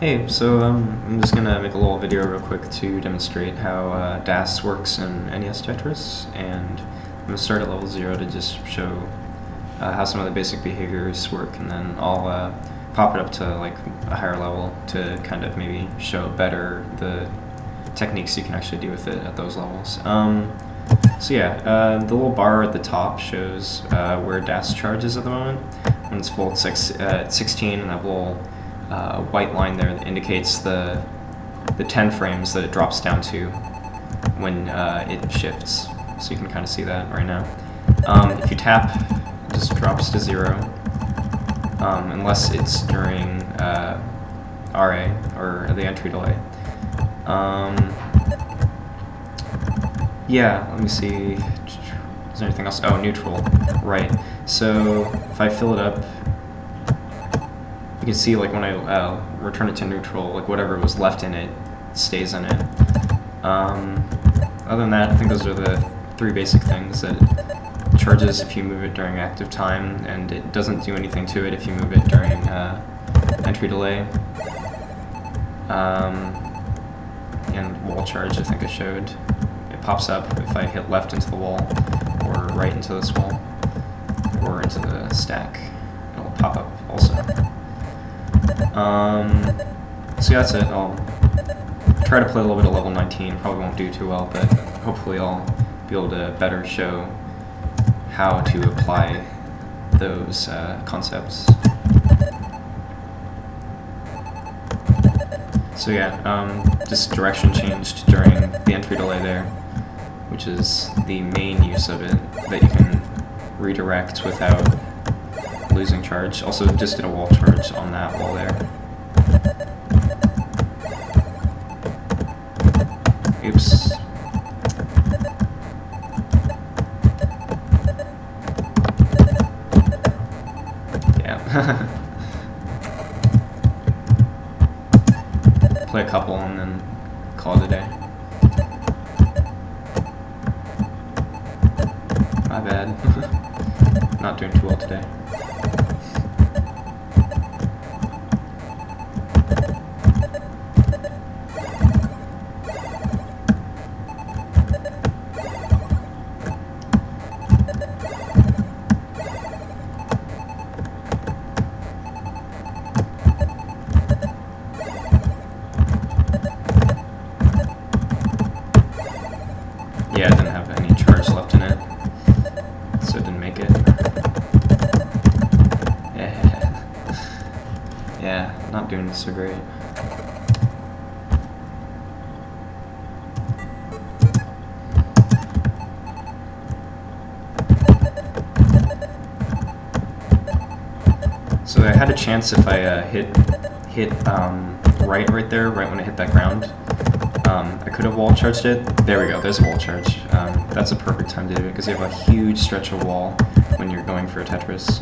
Hey, so um, I'm just gonna make a little video real quick to demonstrate how uh, DAS works in NES Tetris, and I'm gonna start at level zero to just show uh, how some of the basic behaviors work, and then I'll uh, pop it up to like a higher level to kind of maybe show better the techniques you can actually do with it at those levels. Um, so yeah, uh, the little bar at the top shows uh, where DAS charge is at the moment. When it's full at, six, uh, 16, and that little uh, white line there that indicates the the 10 frames that it drops down to when uh, it shifts. So you can kind of see that right now. Um, if you tap, it just drops to zero, um, unless it's during uh, RA or the entry delay. Um, yeah, let me see. Is there anything else? Oh, neutral. Right. So if I fill it up, you can see like when I uh, return it to neutral, like whatever was left in it stays in it. Um, other than that, I think those are the three basic things that it charges if you move it during active time, and it doesn't do anything to it if you move it during uh, entry delay. Um, and wall charge, I think I showed. It pops up if I hit left into the wall, or right into this wall, or into the stack. It'll pop up. Um, so yeah, that's it. I'll try to play a little bit of level 19. Probably won't do too well, but hopefully I'll be able to better show how to apply those uh, concepts. So yeah, um, just direction changed during the entry delay there, which is the main use of it, that you can redirect without losing charge. Also just did a wall charge on that wall there. Oops. Yeah. Play a couple and then call it a day. My bad. Not doing too well today. Not doing so great. So I had a chance if I uh, hit hit um, right right there, right when I hit that ground. Um, I could have wall charged it. There we go, there's a wall charge. Um, that's a perfect time to do it because you have a huge stretch of wall when you're going for a Tetris.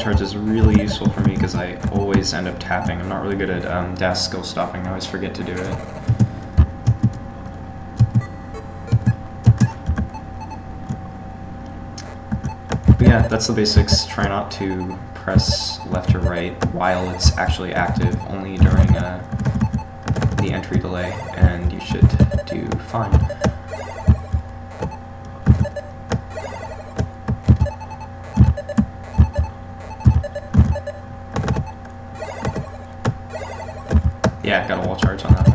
Charge is really useful for me because I always end up tapping. I'm not really good at um, DAS skill stopping, I always forget to do it. But yeah, that's the basics. Try not to press left or right while it's actually active, only during uh, the entry delay, and you should do fine. Yeah, got a wall charge on that.